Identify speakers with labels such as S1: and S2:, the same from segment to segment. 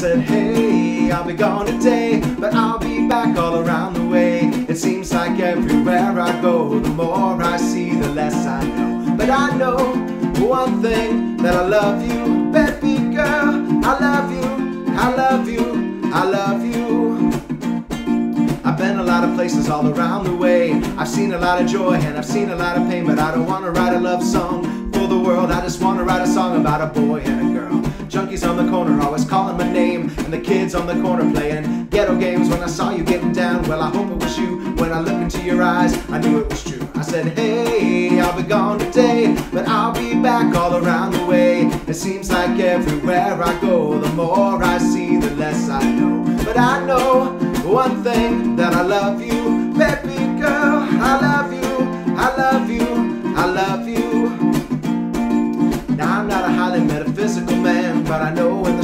S1: said, hey, I'll be gone today, but I'll be back all around the way. It seems like everywhere I go, the more I see, the less I know. But I know one thing that I love you, baby girl. I love you, I love you, I love you. I've been a lot of places all around the way. I've seen a lot of joy and I've seen a lot of pain, but I don't wanna write a love song for the world. I just wanna write a song about a boy and a girl. Junkies on the corner always calling my name, and the kids on the corner playing ghetto games. When I saw you getting down, well, I hope it was you. When I looked into your eyes, I knew it was true. I said, Hey, I'll be gone today, but I'll be back all around the way. It seems like everywhere I go, the more I see, the less I know. But I know one thing that I love you, baby girl. I love you, I love you, I love you. Now I'm not a highly metaphysical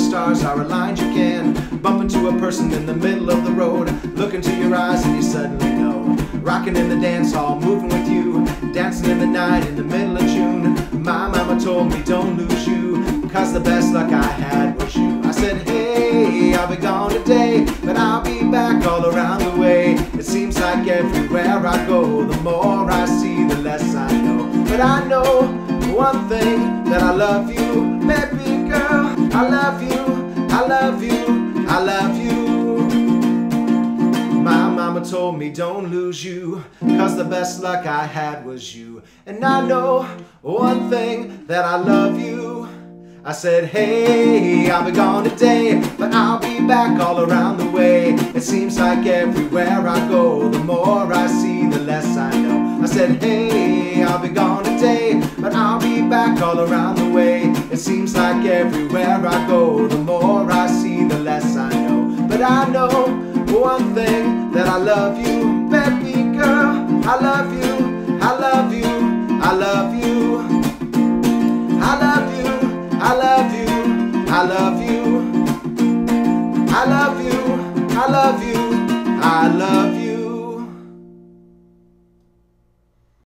S1: stars are aligned, you can bump into a person in the middle of the road, look into your eyes, and you suddenly know. Rocking in the dance hall, moving with you, dancing in the night in the middle of June. My mama told me don't lose you, cause the best luck I had was you. I said, hey, I'll be gone today, but I'll be back all around the way. It seems like everywhere I go, the more I see, the less I know. But I know one thing that I love you, baby girl. I love told me don't lose you, cause the best luck I had was you. And I know one thing that I love you. I said, hey, I'll be gone today, but I'll be back all around the way. It seems like everywhere I go, the more I see, the less I know. I said, hey, I'll be gone today, but I'll be back all around the way. It seems like everywhere I go, the more I see, the less I know. But I know one thing that I love you, baby girl. I love you, I love you, I love you. I love you, I love you, I love you. I love you, I love you, I love